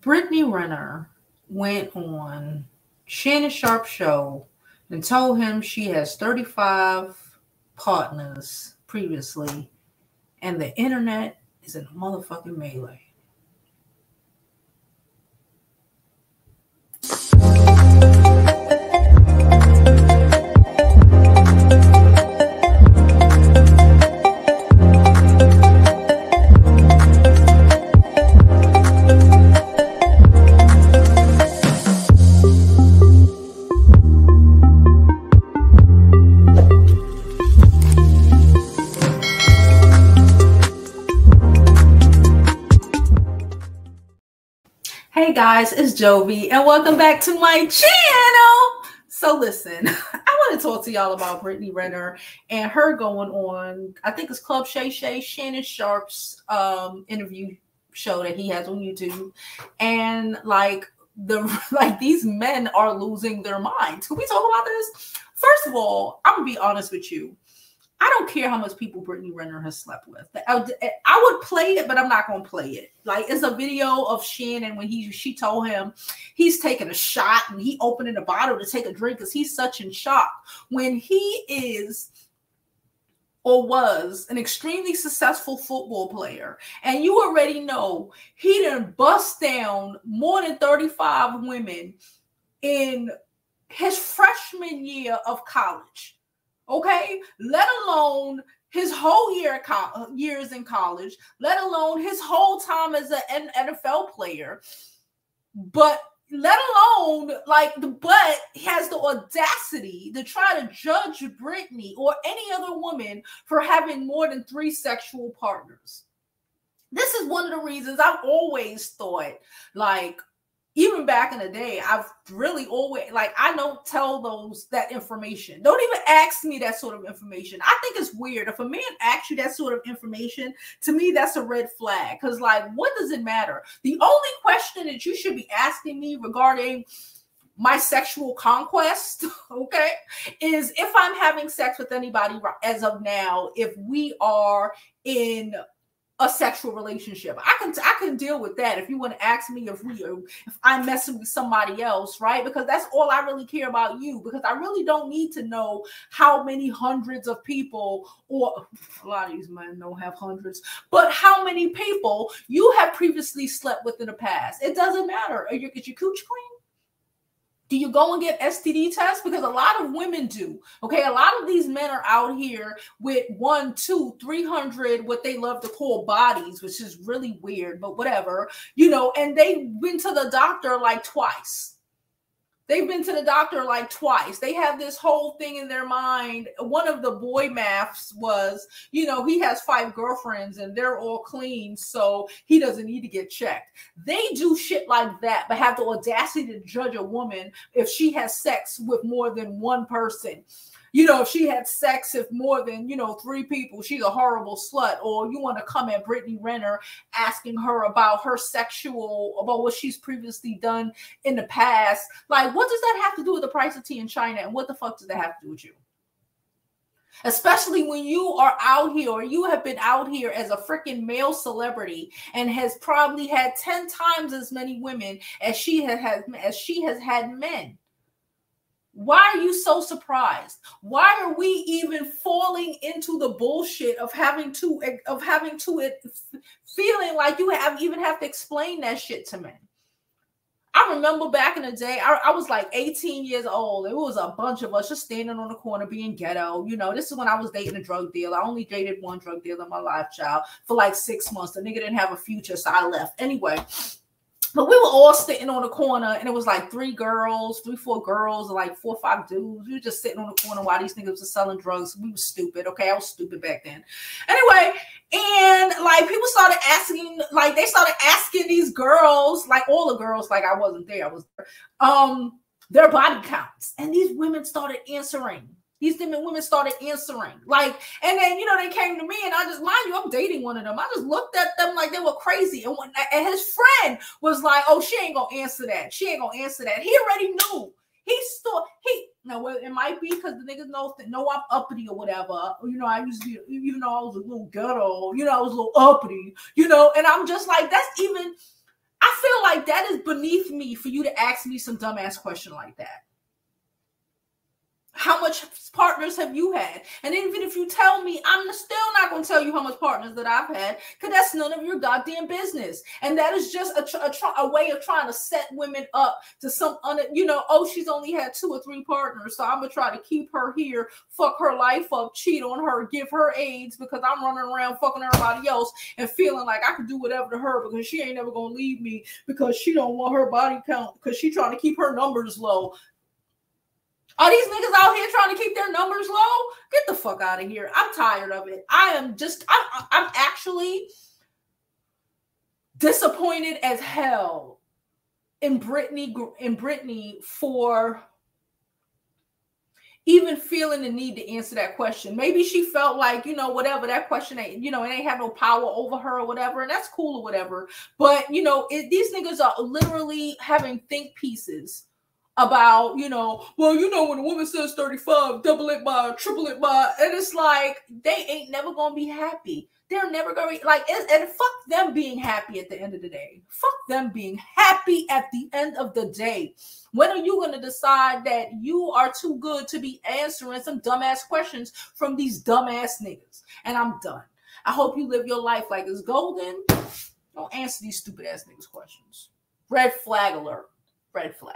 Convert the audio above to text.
Brittany Renner went on Shannon Sharpe show and told him she has 35 partners previously, and the internet is in a motherfucking melee. Guys, it's Jovi, and welcome back to my channel. So listen, I want to talk to y'all about Brittany Renner and her going on. I think it's Club Shay Shay, Shannon Sharpe's um, interview show that he has on YouTube, and like the like these men are losing their minds. Can we talk about this? First of all, I'm gonna be honest with you. I don't care how much people Brittany Renner has slept with. I would play it, but I'm not gonna play it. Like it's a video of Shannon when he she told him he's taking a shot and he opening a bottle to take a drink because he's such in shock when he is or was an extremely successful football player, and you already know he didn't bust down more than 35 women in his freshman year of college okay let alone his whole year co- uh, years in college let alone his whole time as an nfl player but let alone like the but has the audacity to try to judge Brittany or any other woman for having more than three sexual partners. This is one of the reasons I've always thought like even back in the day, I've really always like I don't tell those that information. Don't even ask me that sort of information. I think it's weird if a man asks you that sort of information. To me, that's a red flag. Because like, what does it matter? The only question that you should be asking me regarding my sexual conquest, okay, is if I'm having sex with anybody as of now, if we are in a sexual relationship. I can I can deal with that if you want to ask me if we if I'm messing with somebody else, right? Because that's all I really care about you because I really don't need to know how many hundreds of people or a lot of these men don't have hundreds, but how many people you have previously slept with in the past. It doesn't matter. Are you, is your cooch clean? Do you go and get STD tests? Because a lot of women do. Okay. A lot of these men are out here with one, two, three hundred, what they love to call bodies, which is really weird, but whatever, you know, and they've been to the doctor like twice. They've been to the doctor like twice. They have this whole thing in their mind. One of the boy maths was, you know, he has five girlfriends and they're all clean, so he doesn't need to get checked. They do shit like that, but have the audacity to judge a woman if she has sex with more than one person you know, if she had sex with more than, you know, three people, she's a horrible slut. Or you want to come at Brittany Renner asking her about her sexual, about what she's previously done in the past. Like, what does that have to do with the price of tea in China? And what the fuck does that have to do with you? especially when you are out here or you have been out here as a freaking male celebrity and has probably had 10 times as many women as she has had as she has had men why are you so surprised? Why are we even falling into the bullshit of having to of having to it feeling like you have even have to explain that shit to men? I remember back in the day, I, I, was like 18 years old. It was a bunch of us just standing on the corner being ghetto. You know, this is when I was dating a drug dealer. I only dated one drug dealer in my life, child, for like six months. The nigga didn't have a future, so I left. Anyway, but we were all sitting on the corner, and it was like three girls, three, four girls, and like four five dudes. We were just sitting on the corner while these niggas were selling drugs. We were stupid. Okay, I was stupid back then. Anyway, and like people started asking, like they started asking these girls, like all the girls, like I wasn't there, I was there, um, their body counts, and these women started answering these women started answering. Like, and then you know they came to me, and I just mind you, I'm dating one of them. I just looked at them like they were crazy. And when, and his friend was like, "Oh, she ain't gonna answer that. She ain't gonna answer that." He already knew. He still he now well, it might be because the niggas know know I'm uppity or whatever. You know, I used to even though I was a little ghetto, you know, I was a little uppity, you know, and I'm just like, that's even I feel like that is beneath me for you to ask me some dumbass question like that. How much partners have you had? And even if you tell me, I'm still not going to tell you how much partners that I've had because that's none of your goddamn business. And that is just a, a, a, way of trying to set women up to some, un, you know, oh, she's only had two or three partners. So I'm going to try to keep her here, fuck her life up, cheat on her, give her AIDS because I'm running around fucking everybody else and feeling like I can do whatever to her because she ain't never going to leave me because she don't want her body count because she trying to keep her numbers low. Are these niggas out here trying to keep their numbers low? Get the fuck out of here. I'm tired of it. I am just, I'm, I'm actually disappointed as hell in Brittany, in Brittany for even feeling the need to answer that question. Maybe she felt like, you know, whatever that question ain't, you know, it ain't have no power over her or whatever, and that's cool or whatever. But you know, it, these niggas are literally having think pieces about, you know, well, you know, when a woman says 35, double it by, triple it by, and it's like they ain't never gonna be happy. They're never gonna be like, and, and fuck them being happy at the end of the day. Fuck them being happy at the end of the day. When are you gonna decide that you are too good to be answering some dumbass questions from these dumbass niggas? And I'm done. I hope you live your life like it's golden. Don't answer these stupid ass niggas questions. Red flag alert. Red flag.